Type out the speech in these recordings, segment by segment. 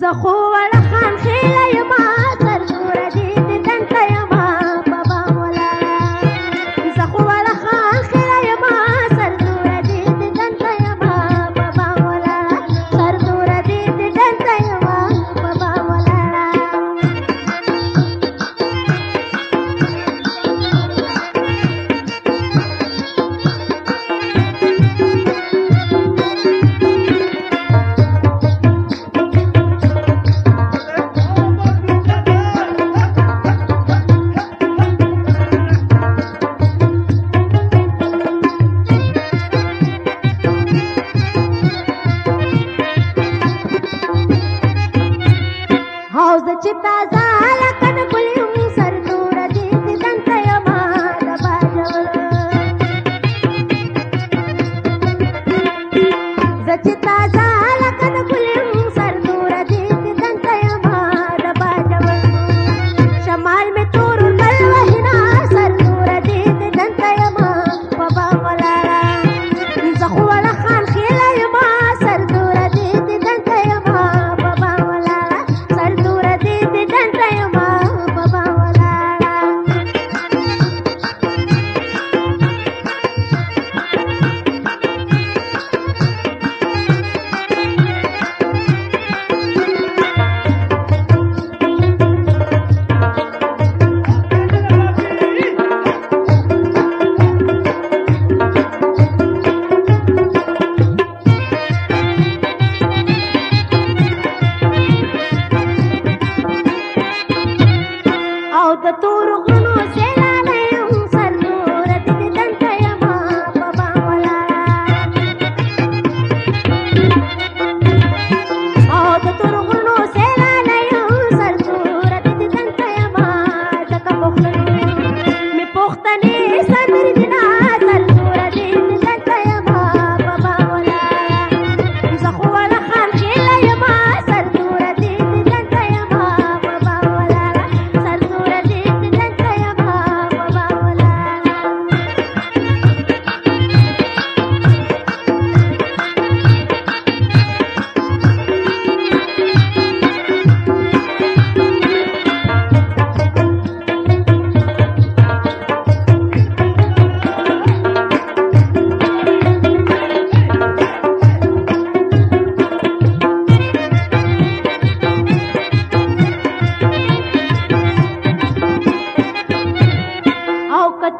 زخو وړه పాతశాల కడుపులు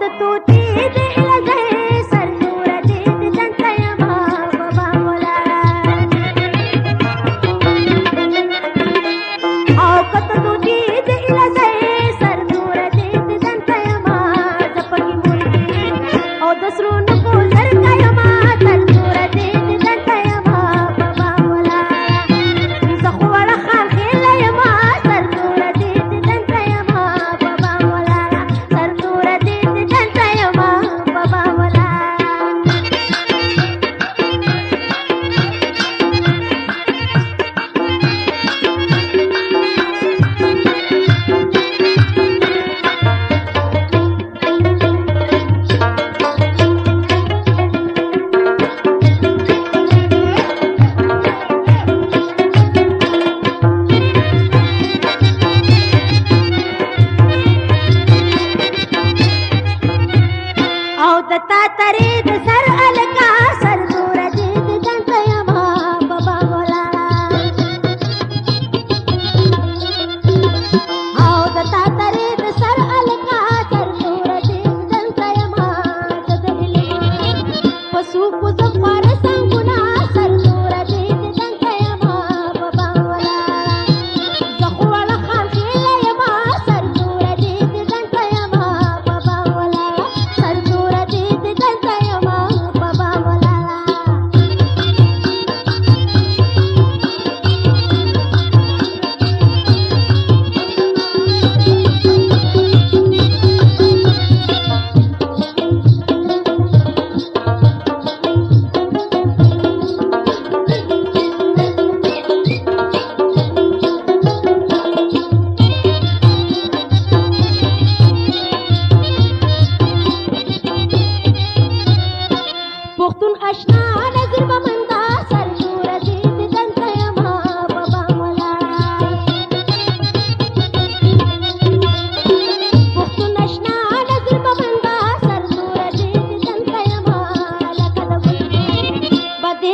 तो तेज है او د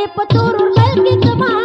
ರೇಪ ತೋರು ಲಲ್ಗೆ ಕಮಾ